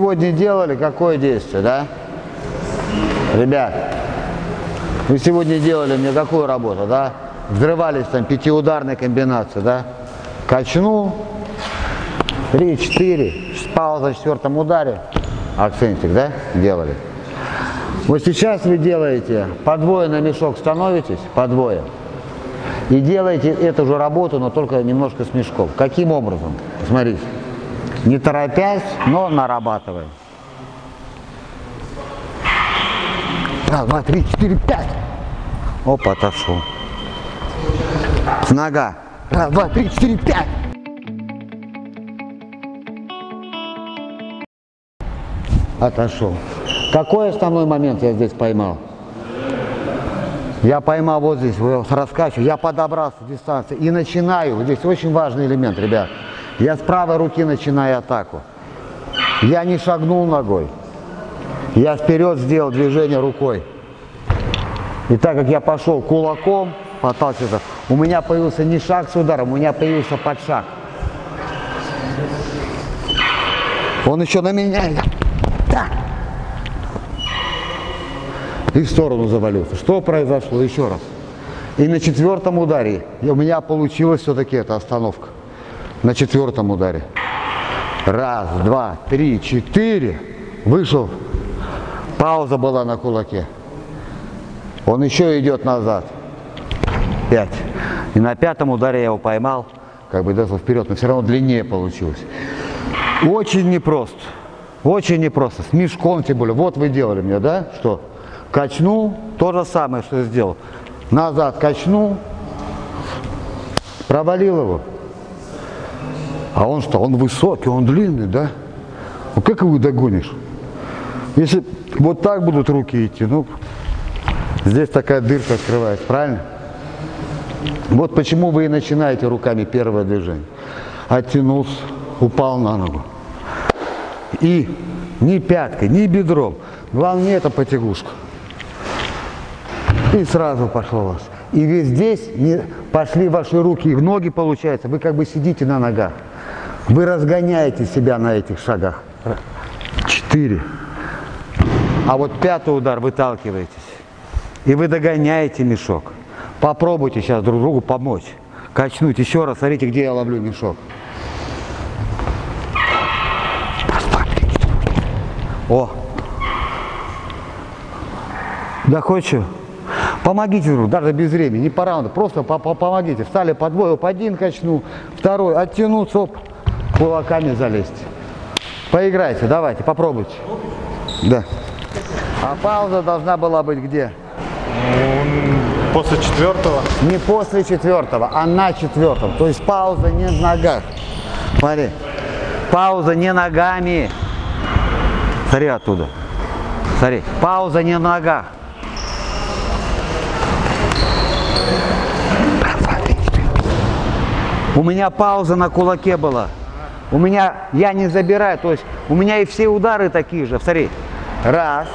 сегодня делали какое действие, да? Ребят, вы сегодня делали мне какую работу, да? Взрывались там пятиударной комбинации, да? Качну, три, четыре, пауза на четвертом ударе, акцентик, да, делали. Вот сейчас вы делаете, подвое на мешок становитесь, подвое, и делаете эту же работу, но только немножко с мешком. Каким образом? Смотрите, не торопясь, но нарабатывая. Раз, два, три, четыре, пять. Оп, отошел. Нога. Раз, два, три, четыре, пять. Отошел. Какой основной момент я здесь поймал? Я поймал вот здесь, раскачиваю, я подобрался дистанции и начинаю. Здесь очень важный элемент, ребят. Я с правой руки начинаю атаку. Я не шагнул ногой. Я вперед сделал движение рукой. И так как я пошел кулаком, подталкиваться, у меня появился не шаг с ударом, у меня появился подшаг. Он еще на меня. Так. И в сторону завалился. Что произошло? Еще раз. И на четвертом ударе у меня получилась все-таки эта остановка. На четвертом ударе. Раз, два, три, четыре. Вышел. Пауза была на кулаке. Он еще идет назад. Пять. И на пятом ударе я его поймал, как бы даже вперед, но все равно длиннее получилось. Очень непросто. Очень непросто. С мешком тем более. Вот вы делали мне, да? Что? Качнул, то же самое, что сделал. Назад качнул, провалил его. А он что? Он высокий, он длинный, да? Ну как его догонишь? Если вот так будут руки идти, ну, здесь такая дырка открывается, правильно? Вот почему вы и начинаете руками первое движение. Оттянулся, упал на ногу. И ни пяткой, ни бедром. Главное не эта потягушка. И сразу пошло у вас. И ведь здесь пошли ваши руки и в ноги, получается. Вы как бы сидите на ногах. Вы разгоняете себя на этих шагах. Четыре. А вот пятый удар выталкиваетесь. И вы догоняете мешок. Попробуйте сейчас друг другу помочь. Качнуть еще раз. Смотрите, где я ловлю мешок. О! Хочешь? Помогите друг, даже без времени, не по раунду, просто по -по помогите. Встали по двое, по один качну, второй, оттянуться, оп, кулаками залезть. Поиграйте, давайте, попробуйте. Да. А пауза должна была быть где? После четвертого? Не после четвертого, а на четвертом. То есть пауза не в ногах. Смотри, пауза не ногами. Смотри оттуда. Смотри, пауза не в ногах. У меня пауза на кулаке была. У меня, я не забираю, то есть у меня и все удары такие же. Смотри, раз,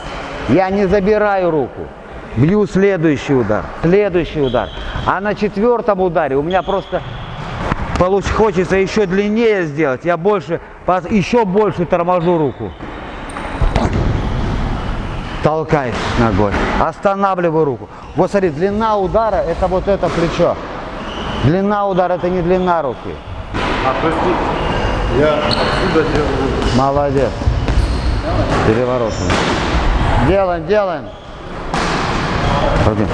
я не забираю руку, бью следующий удар, следующий удар. А на четвертом ударе у меня просто получ, хочется еще длиннее сделать, я больше, еще больше торможу руку. Толкай ногой, останавливаю руку. Вот смотри, длина удара это вот это плечо. Длина удара это не длина руки. А есть я отсюда делаю. Молодец. Переворотом. Делаем, делаем. Пойдем.